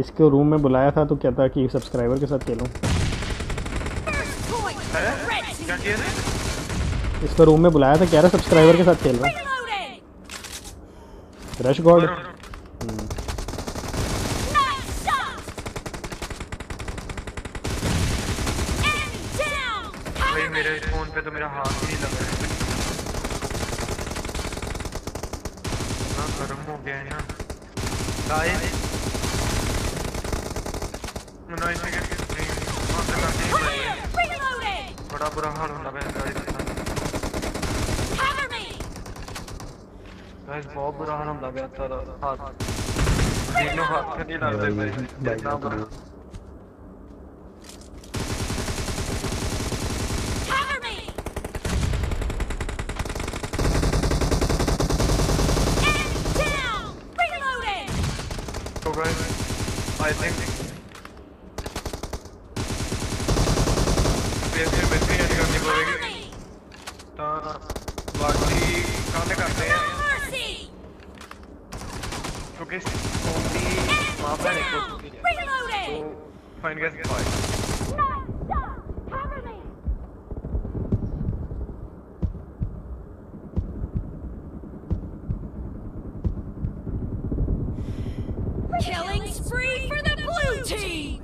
इसको रूम में बुलाया था तो कहता कि सब्सक्राइबर के साथ खेलूँ इसको रूम में बुलाया था कह रहा सब्सक्राइबर के साथ खेल रहा रश गॉड hmm. मेरे फोन पे तो मेरा हाथ ही नहीं लग रहा है गर्म हो गया है ना ਮੈਨੂੰ ਇੱਥੇ ਕਰਕੇ ਬੰਦ ਕਰ ਦੇ ਰੀਲੋਡਿੰਗ ਬੜਾ ਬੁਰਾ ਹਾਲ ਹੁੰਦਾ ਪਿਆ ਗਾੜੀ ਦਾ ਕਵਰ ਮੀ ਗਾਇਸ ਬਹੁਤ ਬੁਰਾ ਹਾਲ ਹੁੰਦਾ ਪਿਆ ਤੇਰਾ ਹੱਥ ਜਿਹਨੂੰ ਹੱਥ ਨਹੀਂ ਲੱਗਦੇ ਮੇਰੇ ਜਿੰਨਾ ਬੁਰਾ guys. I think ਬੇਸ ਬੈਠੇ ਆ ਕਰਨੀ ਪਵੇਗੀ ਤਾਂ ਬਾਕੀ ਕੰਨ ਕਰਦੇ ਆ ਕਿਉਂਕਿ ਸੋਨੀ ਮਾਪਾ ਨੇ ਕੋਈ reloading fine guess fine Killing spree for the blue team!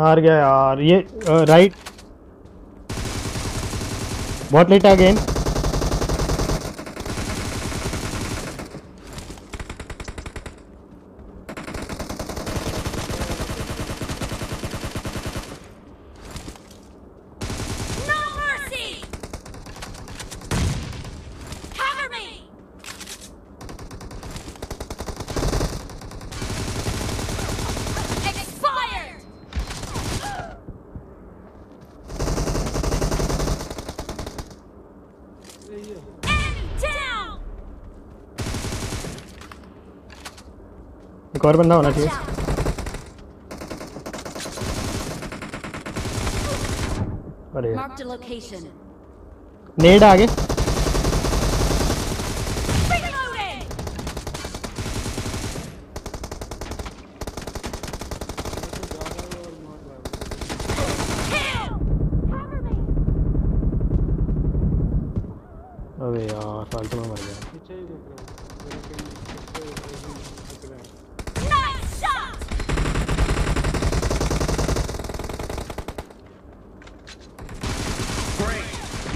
हार गया यार ये राइट व्हाट लेट अगेन एक और बंदा होना चाहिए अरे नेड आगे यार फालतू में मर गया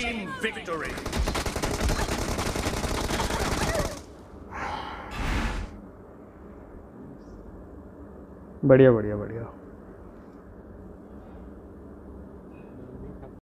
team victory! बढ़िया बढ़िया बढ़िया